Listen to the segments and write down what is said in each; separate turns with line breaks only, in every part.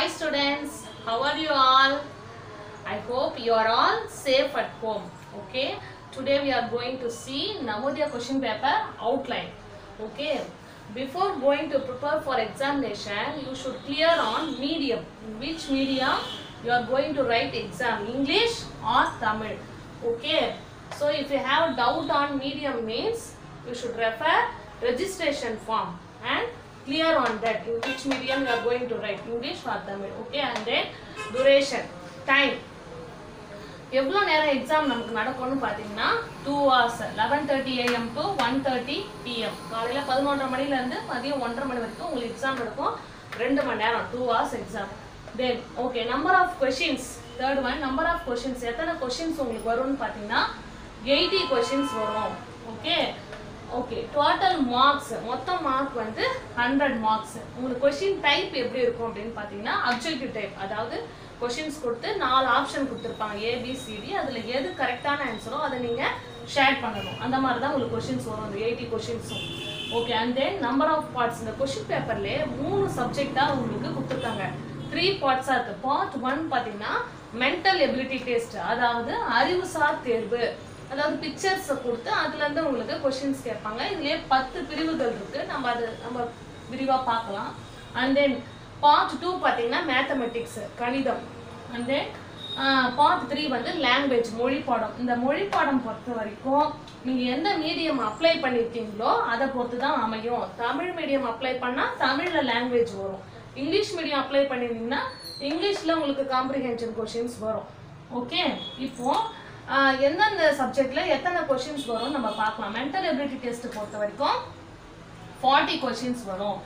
Hi students, how are you all? I hope you are all safe at home. Okay, today we are going to see Navodaya question paper outline. Okay, before going to prepare for examination, you should clear on medium. In which medium you are going to write exam, English or Tamil. Okay, so if you have doubt on medium means, you should refer registration form and clear on that in which medium you are going to write English or Tamil. Okay, and then duration, time. எவ்வளோ நேரம் exam நமக்கு நடக்கும்னு பார்த்தீங்கன்னா two hours eleven thirty AM to one thirty PM காலையில் பதினொன்றரை மணிலேருந்து மதியம் ஒன்றரை மணி வரைக்கும் உங்களுக்கு எக்ஸாம் நடக்கும். ரெண்டு மணி நேரம் two hours exam then okay number of questions third one number of questions எத்தனை கொஷின்ஸ் உங்களுக்கு வரும்னு பார்த்தீங்கன்னா எயிட்டி கொஷின்ஸ் வரும் ஓகே ஓகே டோட்டல் மார்க்ஸ் மொத்த மார்க் வந்து ஹண்ட்ரட் மார்க்ஸ் உங்களுக்கு கொஷின் டைப் எப்படி இருக்கும் அப்படின்னு பார்த்தீங்கன்னா அப்ஜெக்டிவ் டைப் அதாவது கொஷின்ஸ் கொடுத்து நாலு ஆப்ஷன் கொடுத்துருப்பாங்க ஏபிசிடி அதில் எது கரெக்டான ஆன்சரோ அதை நீங்கள் ஷேர் பண்ணணும். அந்த மாதிரி தான் உங்களுக்கு கொஷின்ஸ் வரும் அந்த eighty கொஷின்ஸும் okay and then number of parts இந்த கொஷின் பேப்பர்லேயே மூணு சப்ஜெக்டாக உங்களுக்கு கொடுத்துருக்காங்க. த்ரீ பார்ட்ஸாக இருக்குது பார்ட் ஒன் பார்த்தீங்கன்னா மென்டல் எபிலிட்டி டெஸ்ட் அதாவது அறிவுசார் தேர்வு. அதாவது பிக்சர்ஸை கொடுத்து அதுலேருந்து உங்களுக்கு கொஷின்ஸ் கேட்பாங்க. இதுலேயே பத்து பிரிவுகள் இருக்குது நம்ம அது நம்ம விரிவாக பார்க்கலாம். அண்ட் தென் பார்ட் டூ பார்த்தீங்கன்னா மேத்தமெட்டிக்ஸு கணிதம். அண்ட் தென் பார்ட் த்ரீ வந்து லாங்குவேஜ் மொழி பாடம் இந்த மொழி பாடம் பொறுத்த வரைக்கும் நீங்கள் எந்த மீடியம் அப்ளை பண்ணியிருக்கீங்களோ அதை பொறுத்து தான் அமையும். தமிழ் மீடியம் அப்ளை பண்ணால் தமிழில் லாங்குவேஜ் வரும். இங்கிலீஷ் மீடியம் அப்ளை பண்ணியிருந்தீங்கன்னா இங்கிலீஷில் உங்களுக்கு காம்ப்ரிஹென்ஷன் கொஷின்ஸ் வரும். ஓகே இப்போது எந்தெந்த சப்ஜெக்டில் எத்தனை கொஷின்ஸ் வரும் நம்ம பார்க்கலாம். மென்டல் எபிலிட்டி டெஸ்ட் பொறுத்த வரைக்கும் ஃபார்ட்டி கொஷின்ஸ் வரும்.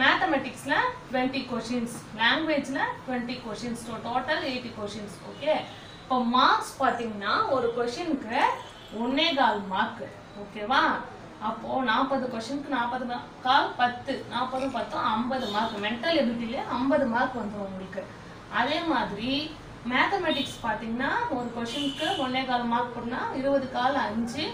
மேத்தமெட்டிக்ஸில் டுவெண்ட்டி கொஷின்ஸ் லாங்குவேஜில் twenty questions total eighty questions okay இப்போ மார்க்ஸ் பார்த்தீங்கன்னா ஒரு கொஷினுக்கு ஒன்னே கால் மார்க் ஓகேவா அப்போது நாற்பது கொஷினுக்கு நாற்பது கால் பத்து நாற்பது பத்தும் ஐம்பது மார்க் மென்டல் எபிலிட்டிலே ஐம்பது மார்க் வந்துடும் உங்களுக்கு. அதே மாதிரி மேத்தமெட்டிக்ஸ் பார்த்தீங்கன்னா ஒரு கொஷினுக்கு ஒன்னே கால் மார்க் போடனா இருபது கால் அஞ்சு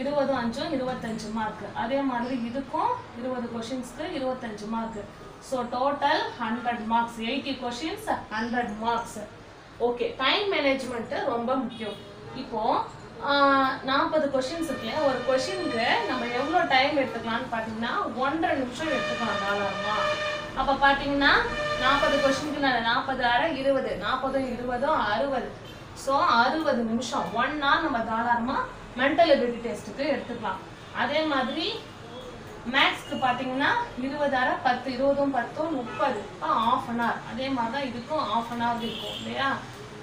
இருபதும் அஞ்சும் இருபத்தஞ்சு மார்க் அதே மாதிரி இதுக்கும் இருபது கொஷின்ஸ்க்கு இருபத்தஞ்சு mark so total hundred marks eighty questions hundred marks okay time management ரொம்ப முக்கியம். இப்போ நாற்பது கொஷின்ஸ் இருக்குல்ல ஒரு கொஷினுக்கு நம்ம எவ்வளோ டைம் எடுத்துக்கலாம்னு பார்த்தீங்கன்னா ஒன்றரை நிமிஷம் எடுத்துக்கலாம் தாராளமாக அப்போ பார்த்தீங்கன்னா நாற்பது கொஸ்டினுக்கு நான் நாற்பது அரை இருபது. நாற்பதும் இருபதும் அறுபது. ஸோ அறுபது நிமிஷம். ஒன் ஹவர் நம்ம தாராளமாக மென்டல் எபிலிட்டி டெஸ்ட்டுக்கு எடுத்துக்கலாம். அதே மாதிரி மேக்ஸ்க்கு பார்த்தீங்கன்னா இருபது அரை பத்து இருபதும் பத்தும் முப்பது. இப்போ ஆஃப் அன் ஹவர் அதே மாதிரி தான் இதுக்கும் ஆஃப் அன் ஹவர் இருக்கும் இல்லையா?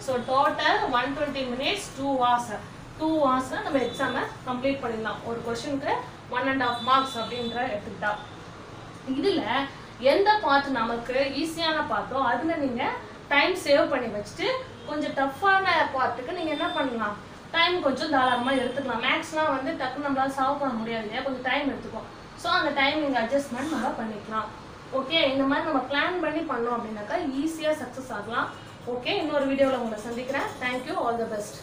So total one twenty minutes two hours two ஹவர்ஸில் நம்ம எக்ஸாமை கம்ப்ளீட் பண்ணிடலாம். ஒரு கொஷனுக்கு ஒன் அண்ட் ஆஃப் மார்க்ஸ் அப்படின்ற எடுத்துக்கிட்டா. இதில் எந்த பார்ட் நமக்கு ஈஸியான பார்த்தோ அதில் நீங்கள் டைம் சேவ் பண்ணி வச்சுட்டு கொஞ்சம் டஃப்பான பார்ட்டுக்கு நீங்கள் என்ன பண்ணலாம்? டைம் கொஞ்சம் தாராளமாக எடுத்துக்கலாம். மேக்ஸ்லாம் வந்து டக்குன்னு நம்மளால் சால்வ் பண்ண முடியாது இல்லையா? கொஞ்சம் டைம் எடுத்துக்கும் ஸோ அந்த டைமிங் அட்ஜஸ்ட்மெண்ட் நம்ம பண்ணிக்கலாம். ஓகே இந்த மாதிரி நம்ம பிளான் பண்ணி பண்ணோம் அப்படின்னாக்கா ஈஸியாக சக்ஸஸ் ஆகலாம். ஓகே இன்னொரு வீடியோவில் உங்களை சந்திக்கிறேன். Thank you all the best